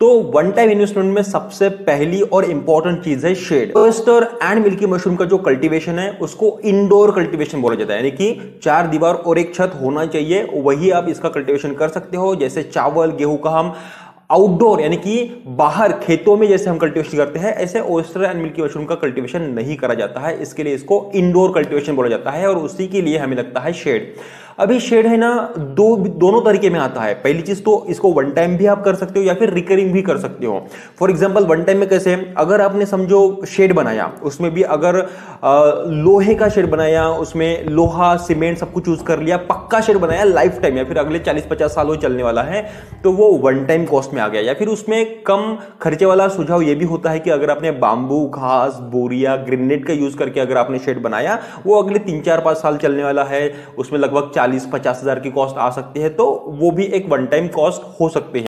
तो one time investment में सबसे पहली और इंपॉर्टेंट चीज़ है shed oyster and milky mushroom का जो कल्टीवेशन है, उसको इंडोर कल्टीवेशन बोला जाता है। यानी कि चार दीवार और एक छत होना चाहिए, वही आप इसका कल्टीवेशन कर सकते हो। जैसे चावल, गेहूँ का हम आउटडोर यानी कि बाहर खेतों में जैसे हम कल्टीवेशन करते हैं, ऐसे ओस्टर एंड मिल्की मशरूम का कल्टीवेशन नहीं करा जाता है। इसके लिए इसको इंडोर कल्टीवेशन बोला जाता है और उसी के लिए हमें लगता है शेड अभी शेड है ना दो दोनों तरीके में आता है। पहली चीज़ तो इसको वन टाइम भी आप कर सकते हो या फिर रिकरिंग भी कर सकते हो। फॉर एग्ज़ाम्पल वन टाइम में कैसे अगर आपने समझो शेड बनाया उसमें भी अगर आ, लोहे का शेड बनाया उसमें लोहा सीमेंट सब कुछ यूज़ कर लिया पक्का शेड बनाया लाइफ टाइम या फिर अगले चालीस पचास सालों चलने वाला है तो वो वन टाइम कॉस्ट में आ गया। या फिर उसमें कम खर्चे वाला सुझाव ये भी होता है कि अगर आपने बांबू घास बोरिया ग्रेनेड का यूज़ करके अगर आपने शेड बनाया वो अगले तीन चार पाँच साल चलने वाला है उसमें लगभग चालीस पचास हज़ार की कॉस्ट आ सकती है तो वो भी एक वन टाइम कॉस्ट हो सकती है।